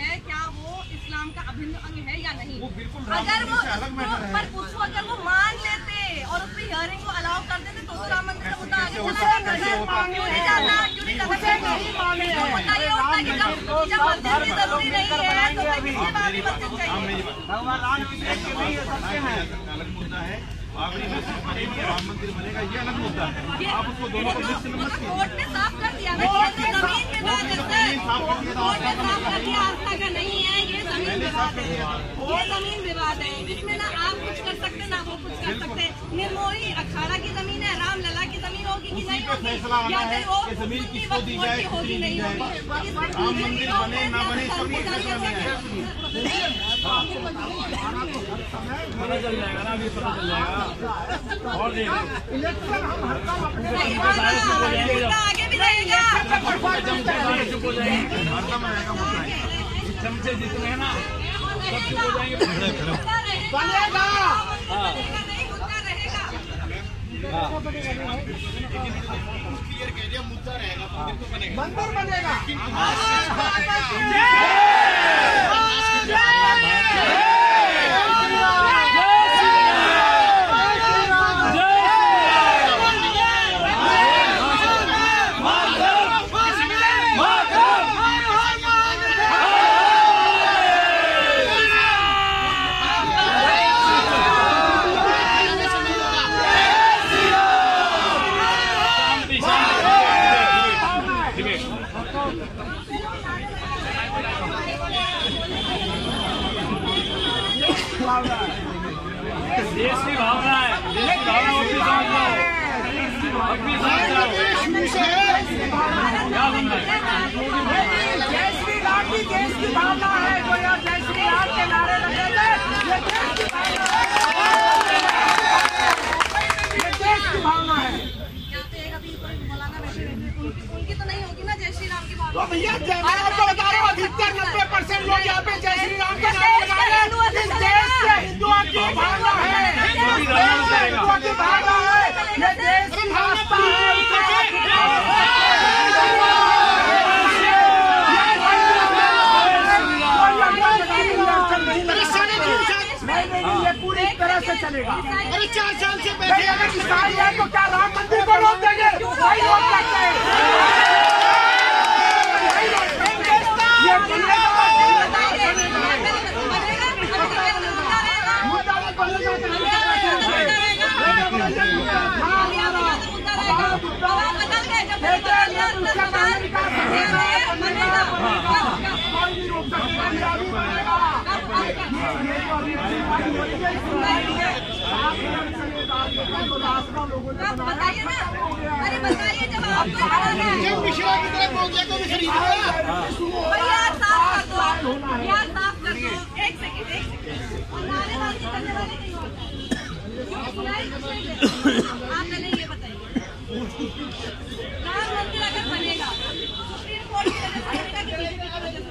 है क्या वो इस्लाम का अभिन्न अंग है या नहीं? वो बिल्कुल अगर वो मंदिर। पर उसको अगर वो मान लेते और उस पर हियरिंग को अलाउ कर देते तो राम मंदिर का आगे चला होता- जाता क्यों नहीं जाता? क्यों नहीं जाता? तो ये होता कि जब जब मस्जिद की ज़रूरी नहीं है तो फिर भी मस्जिद हम चाहिए भगवान राम की नहीं है हैं अलग मुद्दा है? राम मंदिर बनेगा ये अलग मुद्दा है। आप उसको दोनों को लिस्ट मत कोर्ट ने साफ़ कर दिया ज़मीन है। कोर्ट ने साफ़ कर दिया। आस्था का नहीं है ये ज़मीन विवाद है। ये ज़मीन विवाद है इसमें ना आप कुछ कर सकते ना वो कुछ कर सकते। निर्मोही अखाड़ा की ज़मीन है रामलला की ज़मीन होगी कि नहीं होगी? या फिर वो ज़मीन किसको दी जाए, की होगी नहीं होगी? राम मंदिर बने ना बने सब सरकार फैसला नहीं है पता चल जाएगा ना अभी पता चल जाएगा। और देखो आगे भी रहेगा चमचे सारे चुप हो जाएँगे। हरदम रहेगा मुद्दा है। चमचे जितने हैं ना सब चुप हो जाएँगे। बनेगा। नहीं मुद्दा रहेगा मंदिर बनेगा Hey, जय श्री राम है जय श्री राम के तो तो भैया मैं आपको बता रहा हूँ अधिकतर नब्बे परसेंट लोग यहाँ पे जय श्री राम के नारे लगा रहे हैं इस देश के हिंदुओं की भावना है इस देश के हिंदुओं की भावना है ये देश की आस्था है नहीं नहीं ये पूरी तरह से चलेगा अरे चार साल से नहीं अगर ईसाई है तो क्या राम मंदिर को रोक देंगे नहीं रोक सकते कोई नहीं रोक सकता ने बताइए ना अरे बताइए जब आपको है पिछड़ा की तरफ़ हो गया तो भी खरीद भैया साफ़ कर दो यार साफ़ कर दो एक सेकंड एक सेकंड नारेबाजी करने वाले नहीं होते सुनाई कुछ नहीं देते। आप पहले ये बताइए राम मंदिर अगर बनेगा तो सुप्रीम कोर्ट की वजह से बनेगा कि बीजेपी की वजह से